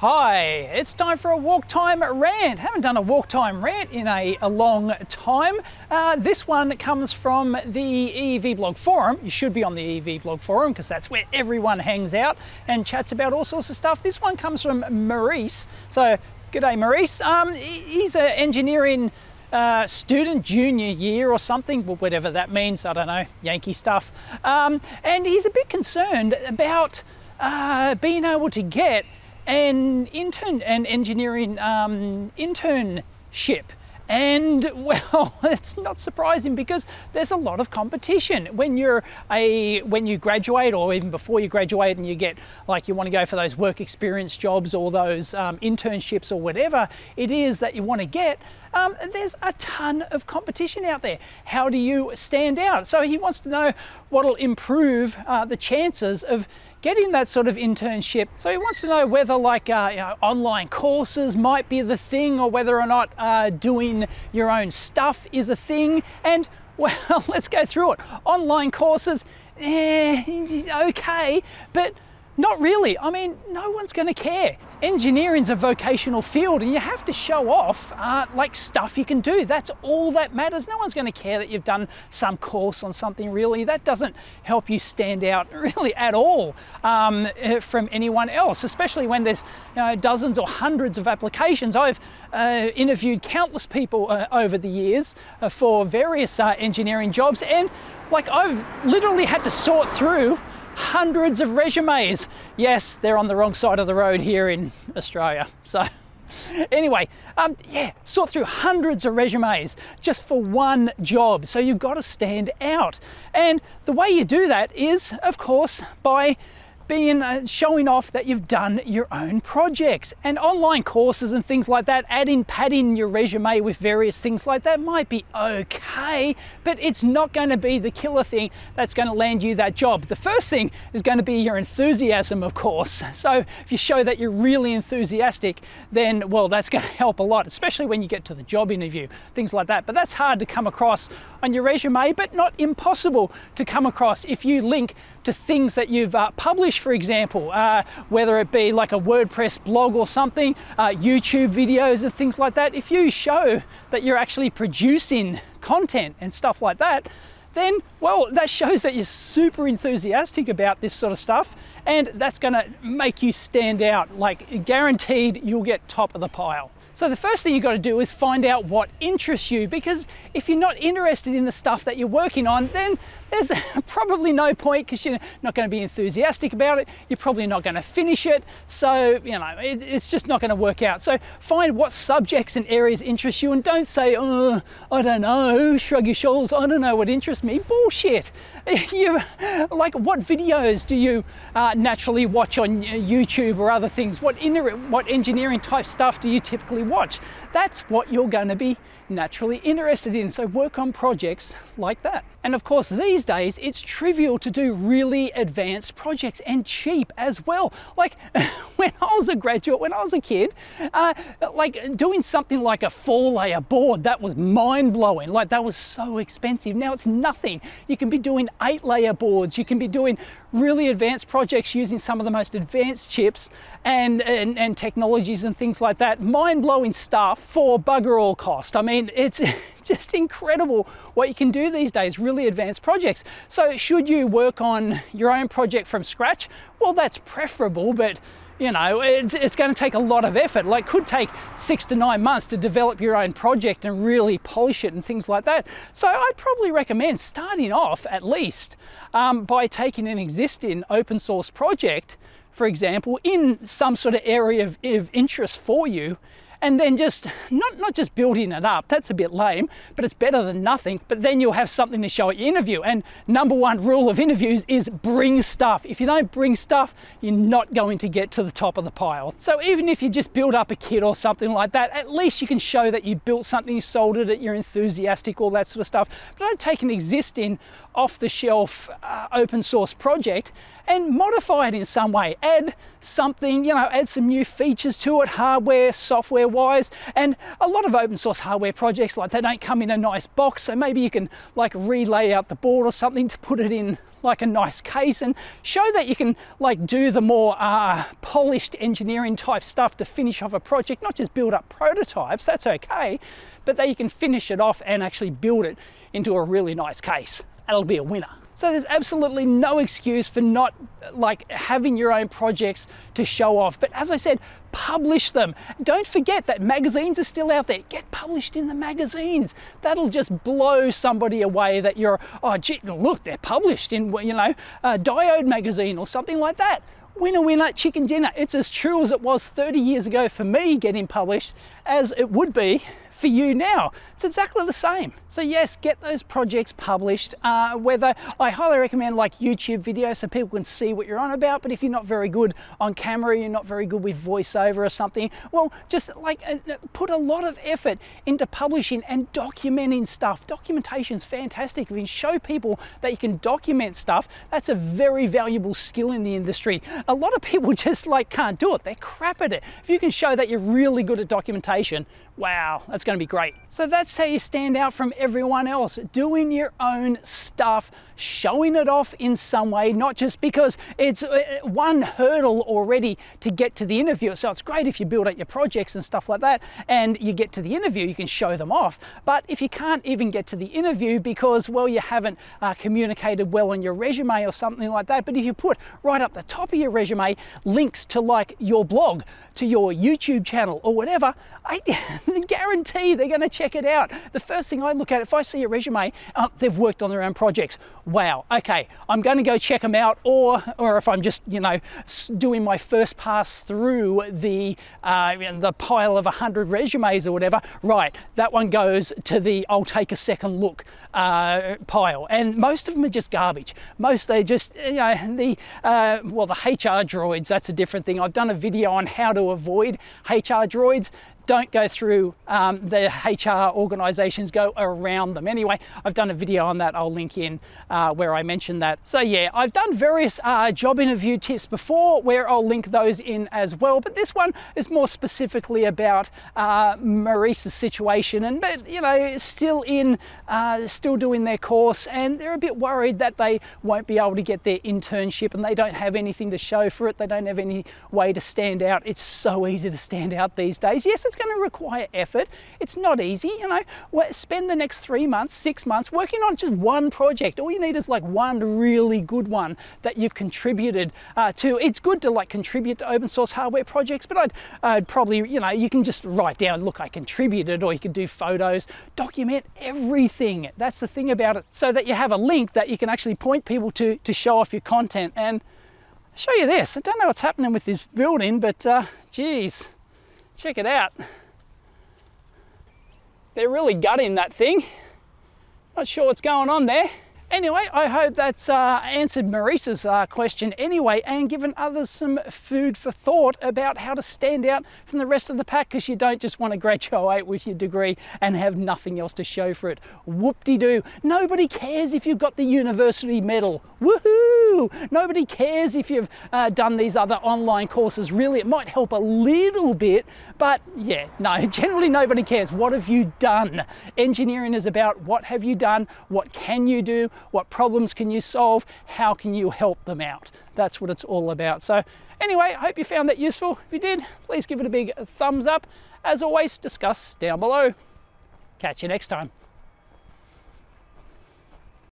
Hi, it's time for a walk time rant. Haven't done a walk time rant in a, a long time. Uh, this one comes from the EEVblog forum. You should be on the EEVblog forum because that's where everyone hangs out and chats about all sorts of stuff. This one comes from Maurice. So, good day, Maurice. Um, he's an engineering uh, student junior year or something, whatever that means. I don't know, Yankee stuff. Um, and he's a bit concerned about uh, being able to get an intern, an engineering um, internship. And well, it's not surprising because there's a lot of competition when you're a when you graduate or even before you graduate and you get like you want to go for those work experience jobs or those um, internships or whatever it is that you want to get. Um, there's a ton of competition out there. How do you stand out? So he wants to know what'll improve uh, the chances of getting that sort of internship. So he wants to know whether like uh, you know, online courses might be the thing or whether or not uh, doing your own stuff is a thing. And well, let's go through it. Online courses, eh, okay, but not really. I mean, no one's going to care. Engineering's a vocational field and you have to show off uh, like stuff you can do. That's all that matters. No one's going to care that you've done some course on something really. That doesn't help you stand out really at all um, eh, from anyone else, especially when there's you know, dozens or hundreds of applications. I've uh, interviewed countless people uh, over the years uh, for various uh, engineering jobs and like I've literally had to sort through hundreds of resumes. Yes, they're on the wrong side of the road here in Australia. So anyway, um, yeah, sort through hundreds of resumes just for one job. So you've got to stand out. And the way you do that is, of course, by being uh, showing off that you've done your own projects. And online courses and things like that adding padding your resume with various things like that might be okay but it's not going to be the killer thing that's going to land you that job. The first thing is going to be your enthusiasm of course. So if you show that you're really enthusiastic then well that's going to help a lot especially when you get to the job interview things like that. But that's hard to come across on your resume but not impossible to come across if you link to things that you've uh, published, for example, uh, whether it be like a WordPress blog or something, uh, YouTube videos and things like that. If you show that you're actually producing content and stuff like that, then, well, that shows that you're super enthusiastic about this sort of stuff, and that's gonna make you stand out. Like, guaranteed, you'll get top of the pile. So the first thing you've got to do is find out what interests you because if you're not interested in the stuff that you're working on, then there's probably no point because you're not going to be enthusiastic about it. You're probably not going to finish it. So, you know, it, it's just not going to work out. So find what subjects and areas interest you and don't say, oh, I don't know, shrug your shoulders, I don't know what interests me. Bullshit. You, like, what videos do you uh, naturally watch on YouTube or other things? What, what engineering type stuff do you typically watch. That's what you're going to be naturally interested in. So work on projects like that. And of course, these days it's trivial to do really advanced projects and cheap as well. Like when I was a graduate, when I was a kid, uh, like doing something like a four layer board, that was mind blowing. Like that was so expensive. Now it's nothing. You can be doing eight layer boards. You can be doing really advanced projects using some of the most advanced chips and, and, and technologies and things like that. Mind blowing stuff for bugger all cost. I mean, it's just incredible what you can do these days, really advanced projects. So should you work on your own project from scratch? Well, that's preferable, but you know, it's, it's going to take a lot of effort. Like could take six to nine months to develop your own project and really polish it and things like that. So I'd probably recommend starting off at least um, by taking an existing open source project, for example, in some sort of area of, of interest for you and then just not not just building it up that's a bit lame but it's better than nothing but then you'll have something to show at your interview. And number one rule of interviews is bring stuff. If you don't bring stuff you're not going to get to the top of the pile. So even if you just build up a kit or something like that at least you can show that you built something you sold it you're enthusiastic all that sort of stuff. But don't take an existing off the shelf uh, open source project and modify it in some way. Add something, you know, add some new features to it, hardware, software wise. And a lot of open source hardware projects, like they don't come in a nice box. So maybe you can like relay out the board or something to put it in like a nice case and show that you can like do the more uh, polished engineering type stuff to finish off a project, not just build up prototypes, that's okay, but that you can finish it off and actually build it into a really nice case. That'll be a winner. So there's absolutely no excuse for not like having your own projects to show off. But as I said, publish them. Don't forget that magazines are still out there. Get published in the magazines. That'll just blow somebody away that you're, oh, gee, look, they're published in, you know, Diode magazine or something like that. Winner, winner, chicken dinner. It's as true as it was 30 years ago for me getting published as it would be for you now. It's exactly the same. So yes, get those projects published. Uh, whether I highly recommend like YouTube videos so people can see what you're on about. But if you're not very good on camera, you're not very good with voiceover or something, well, just like uh, uh put a lot of effort into publishing and documenting stuff. Documentation's fantastic. If you can show people that you can document stuff, that's a very valuable skill in the industry. A lot of people just like can't do it. They're crap at it. If you can show that you're really good at documentation, wow, that's going to be great. So that's how you stand out from everyone else, doing your own stuff, showing it off in some way, not just because it's uh, one hurdle already to get to the interview. So it's great if you build up your projects and stuff like that and you get to the interview, you can show them off. But if you can't even get to the interview because, well, you haven't uh, communicated well on your resume or something like that, but if you put right up the top of your resume links to like your blog, to your YouTube channel or whatever, I guarantee they're going to check it out. The first thing I look at, if I see a resume, oh, they've worked on their own projects. Wow, okay, I'm going to go check them out. Or, or if I'm just, you know, doing my first pass through the, uh, the pile of 100 resumes or whatever, right, that one goes to the I'll take a second look uh, pile. And most of them are just garbage. Most they're just, you know, the, uh, well, the HR droids, that's a different thing. I've done a video on how to avoid HR droids don't go through um, the HR organizations, go around them. Anyway, I've done a video on that, I'll link in uh, where I mentioned that. So yeah, I've done various uh, job interview tips before where I'll link those in as well, but this one is more specifically about uh, Maurice's situation and, but you know, still in, uh, still doing their course and they're a bit worried that they won't be able to get their internship and they don't have anything to show for it. They don't have any way to stand out. It's so easy to stand out these days. Yes, it's it's going to require effort. It's not easy, you know. Spend the next three months, six months working on just one project. All you need is like one really good one that you've contributed uh, to. It's good to like contribute to open source hardware projects, but I'd, I'd probably, you know, you can just write down, look, I contributed, or you can do photos, document everything. That's the thing about it, so that you have a link that you can actually point people to to show off your content. And show you this. I don't know what's happening with this building, but uh, geez, Check it out. They're really gutting that thing. Not sure what's going on there. Anyway, I hope that's uh, answered Maurice's uh, question anyway and given others some food for thought about how to stand out from the rest of the pack because you don't just want to graduate with your degree and have nothing else to show for it. Whoop-de-doo. Nobody cares if you've got the university medal. Woohoo! Nobody cares if you've uh, done these other online courses. Really, it might help a little bit, but yeah, no, generally nobody cares. What have you done? Engineering is about what have you done, what can you do, what problems can you solve, how can you help them out. That's what it's all about. So anyway, I hope you found that useful. If you did, please give it a big thumbs up. As always, discuss down below. Catch you next time.